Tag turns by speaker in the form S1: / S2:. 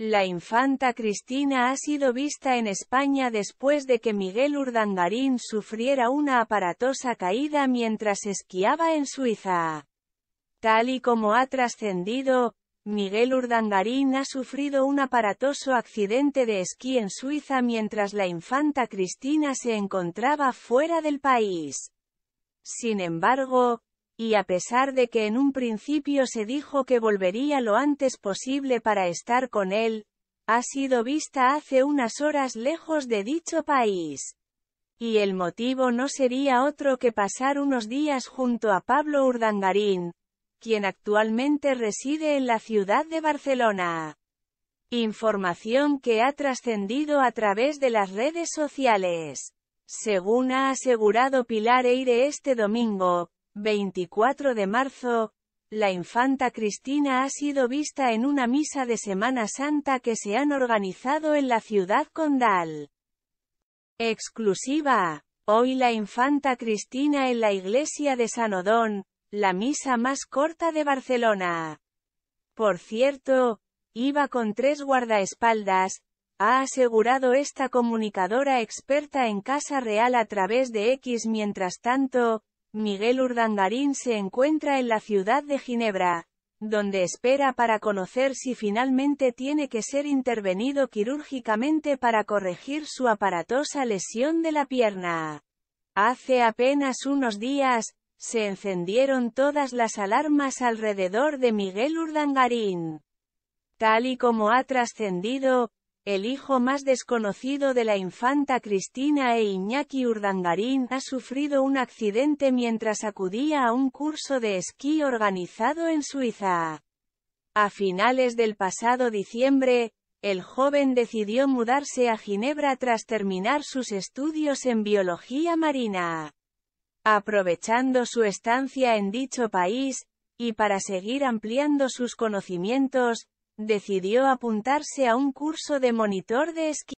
S1: La infanta Cristina ha sido vista en España después de que Miguel Urdangarín sufriera una aparatosa caída mientras esquiaba en Suiza. Tal y como ha trascendido, Miguel Urdangarín ha sufrido un aparatoso accidente de esquí en Suiza mientras la infanta Cristina se encontraba fuera del país. Sin embargo, y a pesar de que en un principio se dijo que volvería lo antes posible para estar con él, ha sido vista hace unas horas lejos de dicho país. Y el motivo no sería otro que pasar unos días junto a Pablo Urdangarín, quien actualmente reside en la ciudad de Barcelona. Información que ha trascendido a través de las redes sociales. Según ha asegurado Pilar Eire este domingo, 24 de marzo, la infanta Cristina ha sido vista en una misa de Semana Santa que se han organizado en la ciudad condal. Exclusiva. Hoy la infanta Cristina en la iglesia de San Odón, la misa más corta de Barcelona. Por cierto, iba con tres guardaespaldas, ha asegurado esta comunicadora experta en Casa Real a través de X. Mientras tanto, Miguel Urdangarín se encuentra en la ciudad de Ginebra, donde espera para conocer si finalmente tiene que ser intervenido quirúrgicamente para corregir su aparatosa lesión de la pierna. Hace apenas unos días, se encendieron todas las alarmas alrededor de Miguel Urdangarín. Tal y como ha trascendido, el hijo más desconocido de la infanta Cristina e Iñaki Urdangarín ha sufrido un accidente mientras acudía a un curso de esquí organizado en Suiza. A finales del pasado diciembre, el joven decidió mudarse a Ginebra tras terminar sus estudios en biología marina. Aprovechando su estancia en dicho país, y para seguir ampliando sus conocimientos, decidió apuntarse a un curso de monitor de esquí.